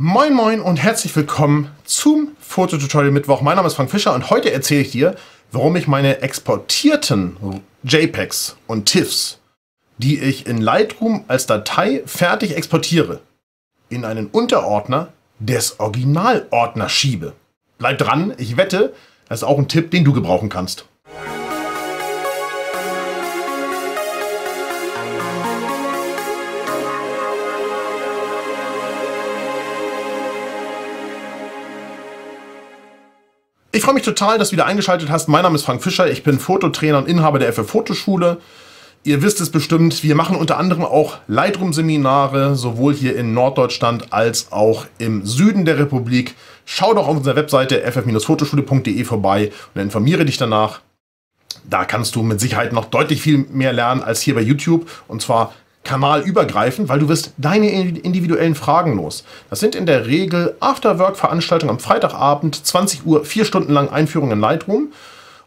Moin Moin und herzlich willkommen zum Fototutorial Mittwoch. Mein Name ist Frank Fischer und heute erzähle ich dir, warum ich meine exportierten JPEGs und TIFFs, die ich in Lightroom als Datei fertig exportiere, in einen Unterordner des Originalordners schiebe. Bleib dran, ich wette, das ist auch ein Tipp, den du gebrauchen kannst. Ich freue mich total, dass du wieder eingeschaltet hast. Mein Name ist Frank Fischer, ich bin Fototrainer und Inhaber der FF Fotoschule. Ihr wisst es bestimmt, wir machen unter anderem auch Lightroom-Seminare, sowohl hier in Norddeutschland als auch im Süden der Republik. Schau doch auf unserer Webseite ff-fotoschule.de vorbei und informiere dich danach. Da kannst du mit Sicherheit noch deutlich viel mehr lernen als hier bei YouTube. Und zwar kanalübergreifend, weil du wirst deine individuellen Fragen los. Das sind in der Regel Afterwork-Veranstaltungen am Freitagabend, 20 Uhr, vier Stunden lang Einführung in Lightroom.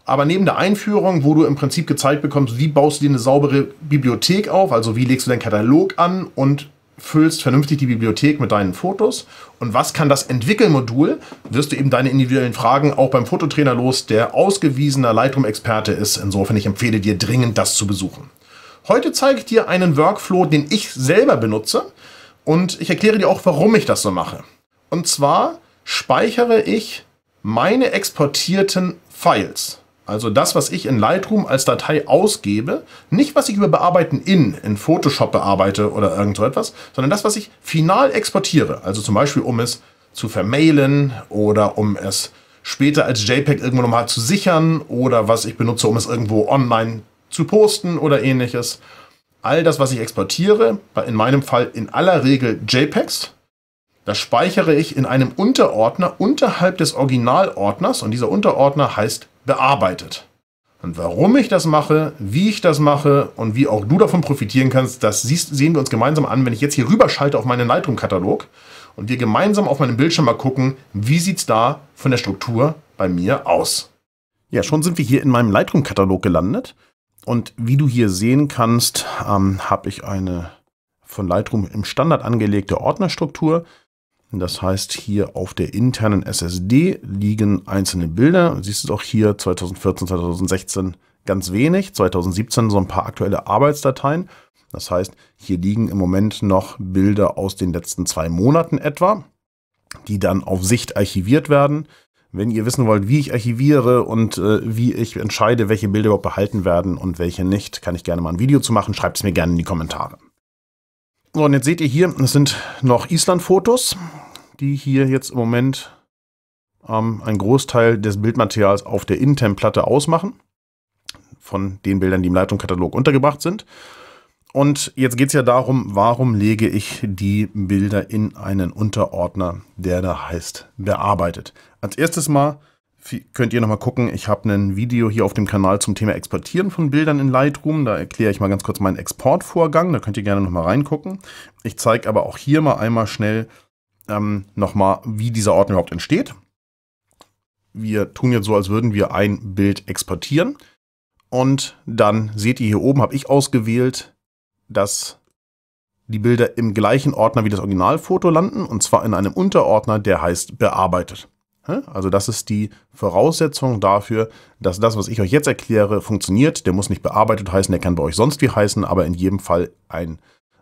Aber neben der Einführung, wo du im Prinzip gezeigt bekommst, wie baust du dir eine saubere Bibliothek auf, also wie legst du deinen Katalog an und füllst vernünftig die Bibliothek mit deinen Fotos. Und was kann das Entwickelmodul, wirst du eben deine individuellen Fragen auch beim Fototrainer los, der ausgewiesener Lightroom-Experte ist. Insofern, ich empfehle dir dringend, das zu besuchen. Heute zeige ich dir einen Workflow, den ich selber benutze und ich erkläre dir auch, warum ich das so mache. Und zwar speichere ich meine exportierten Files. Also das, was ich in Lightroom als Datei ausgebe, nicht was ich über Bearbeiten in, in Photoshop bearbeite oder irgend so etwas, sondern das, was ich final exportiere. Also zum Beispiel, um es zu vermailen oder um es später als JPEG irgendwo nochmal zu sichern oder was ich benutze, um es irgendwo online zu posten oder ähnliches. All das, was ich exportiere, in meinem Fall in aller Regel JPEGs, das speichere ich in einem Unterordner unterhalb des Originalordners und dieser Unterordner heißt bearbeitet. Und warum ich das mache, wie ich das mache und wie auch du davon profitieren kannst, das siehst, sehen wir uns gemeinsam an, wenn ich jetzt hier rüberschalte auf meinen Lightroom-Katalog und wir gemeinsam auf meinem Bildschirm mal gucken, wie sieht es da von der Struktur bei mir aus. Ja, schon sind wir hier in meinem Lightroom-Katalog gelandet. Und wie du hier sehen kannst, ähm, habe ich eine von Lightroom im Standard angelegte Ordnerstruktur. Das heißt, hier auf der internen SSD liegen einzelne Bilder. Du siehst es auch hier 2014, 2016 ganz wenig, 2017 so ein paar aktuelle Arbeitsdateien. Das heißt, hier liegen im Moment noch Bilder aus den letzten zwei Monaten etwa, die dann auf Sicht archiviert werden. Wenn ihr wissen wollt, wie ich archiviere und äh, wie ich entscheide, welche Bilder überhaupt behalten werden und welche nicht, kann ich gerne mal ein Video zu machen. Schreibt es mir gerne in die Kommentare. So, und jetzt seht ihr hier, es sind noch Island-Fotos, die hier jetzt im Moment ähm, einen Großteil des Bildmaterials auf der internen Platte ausmachen. Von den Bildern, die im Leitungskatalog untergebracht sind. Und jetzt geht es ja darum, warum lege ich die Bilder in einen Unterordner, der da heißt bearbeitet. Als erstes mal könnt ihr nochmal gucken, ich habe ein Video hier auf dem Kanal zum Thema Exportieren von Bildern in Lightroom. Da erkläre ich mal ganz kurz meinen Exportvorgang, da könnt ihr gerne nochmal reingucken. Ich zeige aber auch hier mal einmal schnell ähm, nochmal, wie dieser Ordner überhaupt entsteht. Wir tun jetzt so, als würden wir ein Bild exportieren. Und dann seht ihr hier oben, habe ich ausgewählt, dass die Bilder im gleichen Ordner wie das Originalfoto landen, und zwar in einem Unterordner, der heißt bearbeitet. Also das ist die Voraussetzung dafür, dass das, was ich euch jetzt erkläre, funktioniert. Der muss nicht bearbeitet heißen, der kann bei euch sonst wie heißen, aber in jedem Fall ein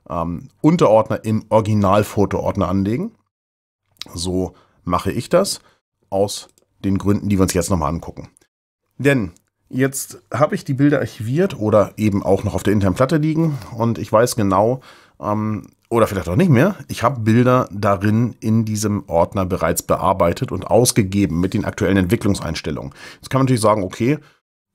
ähm, Unterordner im Originalfotoordner anlegen. So mache ich das aus den Gründen, die wir uns jetzt nochmal angucken. Denn jetzt habe ich die Bilder archiviert oder eben auch noch auf der internen Platte liegen und ich weiß genau, ähm, oder vielleicht auch nicht mehr, ich habe Bilder darin in diesem Ordner bereits bearbeitet und ausgegeben mit den aktuellen Entwicklungseinstellungen. Jetzt kann man natürlich sagen, okay,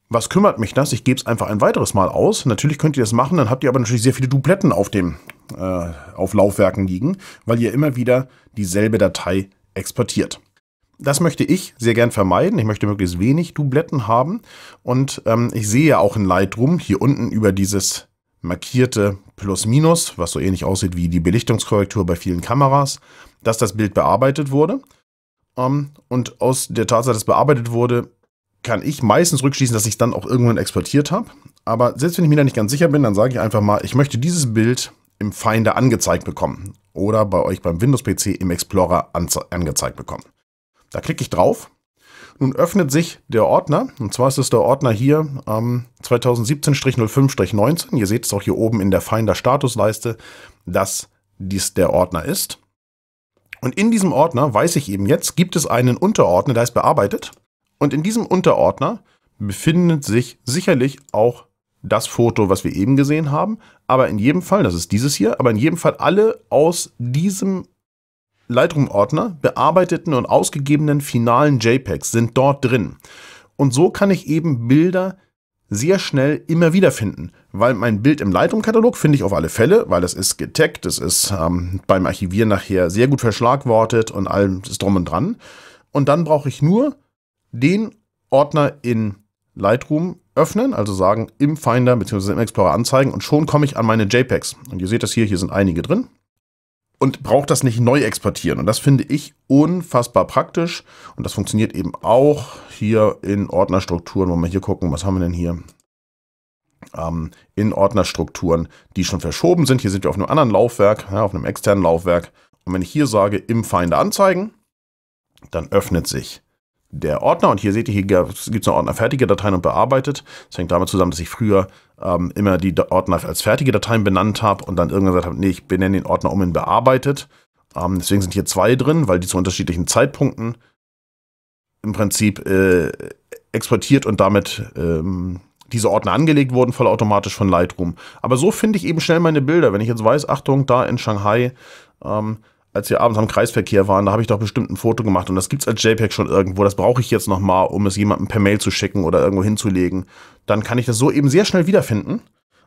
was kümmert mich das? Ich gebe es einfach ein weiteres Mal aus. Natürlich könnt ihr das machen, dann habt ihr aber natürlich sehr viele Dupletten auf dem äh, auf Laufwerken liegen, weil ihr immer wieder dieselbe Datei exportiert. Das möchte ich sehr gern vermeiden. Ich möchte möglichst wenig Dubletten haben. Und ähm, ich sehe ja auch in Lightroom hier unten über dieses markierte Plus-Minus, was so ähnlich aussieht wie die Belichtungskorrektur bei vielen Kameras, dass das Bild bearbeitet wurde. Ähm, und aus der Tatsache, dass es bearbeitet wurde, kann ich meistens rückschließen, dass ich es dann auch irgendwann exportiert habe. Aber selbst wenn ich mir da nicht ganz sicher bin, dann sage ich einfach mal, ich möchte dieses Bild im Finder angezeigt bekommen oder bei euch beim Windows-PC im Explorer angezeigt bekommen. Da klicke ich drauf. Nun öffnet sich der Ordner, und zwar ist es der Ordner hier ähm, 2017-05-19. Ihr seht es auch hier oben in der Finder-Statusleiste, dass dies der Ordner ist. Und in diesem Ordner, weiß ich eben jetzt, gibt es einen Unterordner, der ist bearbeitet. Und in diesem Unterordner befindet sich sicherlich auch das Foto, was wir eben gesehen haben. Aber in jedem Fall, das ist dieses hier, aber in jedem Fall alle aus diesem Lightroom-Ordner bearbeiteten und ausgegebenen finalen JPEGs sind dort drin. Und so kann ich eben Bilder sehr schnell immer wieder finden, weil mein Bild im Lightroom-Katalog finde ich auf alle Fälle, weil es ist getaggt, es ist ähm, beim Archivieren nachher sehr gut verschlagwortet und allem ist drum und dran. Und dann brauche ich nur den Ordner in Lightroom öffnen, also sagen im Finder bzw. im Explorer anzeigen und schon komme ich an meine JPEGs. Und ihr seht das hier, hier sind einige drin. Und brauche das nicht neu exportieren. Und das finde ich unfassbar praktisch. Und das funktioniert eben auch hier in Ordnerstrukturen, wo wir hier gucken, was haben wir denn hier? Ähm, in Ordnerstrukturen, die schon verschoben sind. Hier sind wir auf einem anderen Laufwerk, ja, auf einem externen Laufwerk. Und wenn ich hier sage, im Finder anzeigen, dann öffnet sich der Ordner. Und hier seht ihr, hier gibt es einen Ordner fertige Dateien und bearbeitet. Das hängt damit zusammen, dass ich früher ähm, immer die Ordner als fertige Dateien benannt habe und dann irgendwann gesagt habe, nee, ich benenne den Ordner um in bearbeitet. Ähm, deswegen sind hier zwei drin, weil die zu unterschiedlichen Zeitpunkten im Prinzip äh, exportiert und damit ähm, diese Ordner angelegt wurden, vollautomatisch von Lightroom. Aber so finde ich eben schnell meine Bilder. Wenn ich jetzt weiß, Achtung, da in Shanghai ähm, als wir abends am Kreisverkehr waren, da habe ich doch bestimmt ein Foto gemacht und das gibt es als JPEG schon irgendwo. Das brauche ich jetzt nochmal, um es jemandem per Mail zu schicken oder irgendwo hinzulegen. Dann kann ich das so eben sehr schnell wiederfinden.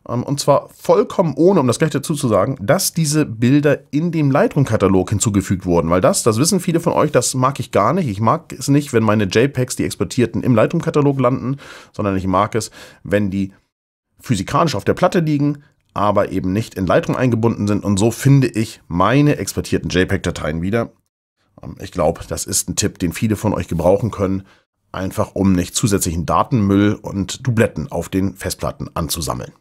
Ähm, und zwar vollkommen ohne, um das gleich dazu zu sagen, dass diese Bilder in dem Lightroom-Katalog hinzugefügt wurden. Weil das, das wissen viele von euch, das mag ich gar nicht. Ich mag es nicht, wenn meine JPEGs, die exportierten, im Lightroom-Katalog landen, sondern ich mag es, wenn die physikalisch auf der Platte liegen, aber eben nicht in Lightroom eingebunden sind. Und so finde ich meine exportierten JPEG-Dateien wieder. Ähm, ich glaube, das ist ein Tipp, den viele von euch gebrauchen können, einfach um nicht zusätzlichen Datenmüll und Dubletten auf den Festplatten anzusammeln.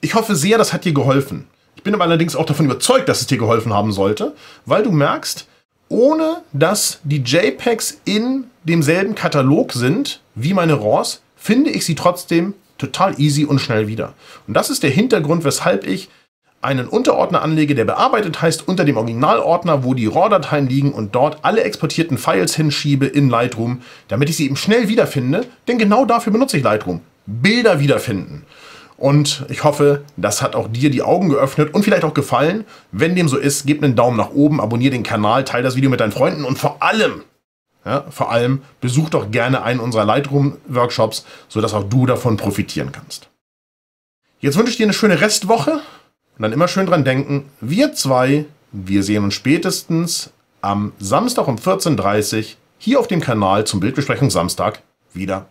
Ich hoffe sehr, das hat dir geholfen. Ich bin aber allerdings auch davon überzeugt, dass es dir geholfen haben sollte, weil du merkst, ohne dass die JPEGs in demselben Katalog sind wie meine RAWs, finde ich sie trotzdem total easy und schnell wieder. Und das ist der Hintergrund, weshalb ich einen Unterordner anlege, der bearbeitet heißt, unter dem Originalordner, wo die RAW-Dateien liegen und dort alle exportierten Files hinschiebe in Lightroom, damit ich sie eben schnell wiederfinde, denn genau dafür benutze ich Lightroom. Bilder wiederfinden. Und ich hoffe, das hat auch dir die Augen geöffnet und vielleicht auch gefallen. Wenn dem so ist, gib einen Daumen nach oben, abonniere den Kanal, teile das Video mit deinen Freunden und vor allem ja, vor allem besuch doch gerne einen unserer Lightroom-Workshops, sodass auch du davon profitieren kannst. Jetzt wünsche ich dir eine schöne Restwoche und dann immer schön dran denken, wir zwei, wir sehen uns spätestens am Samstag um 14.30 Uhr hier auf dem Kanal zum Bildbesprechung Samstag wieder.